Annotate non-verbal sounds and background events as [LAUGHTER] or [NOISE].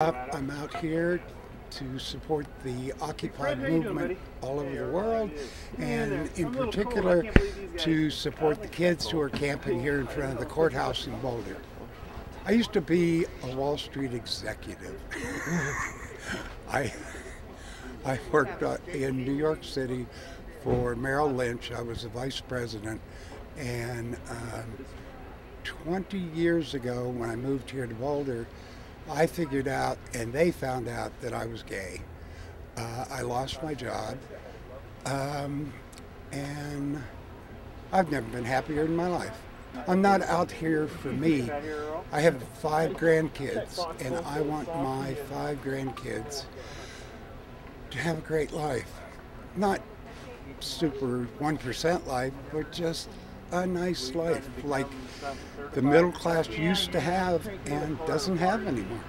I'm out here to support the Occupy movement all over the world, and in particular to support the kids who are camping here in front of the courthouse in Boulder. I used to be a Wall Street executive. [LAUGHS] I I worked in New York City for Merrill Lynch. I was the vice president, and um, 20 years ago, when I moved here to Boulder, I figured out, and they found out that I was gay. Uh, I lost my job, um, and I've never been happier in my life. I'm not out here for me. I have five grandkids, and I want my five grandkids to have a great life. Not super 1% life, but just a nice life like the middle class used to have and doesn't have anymore.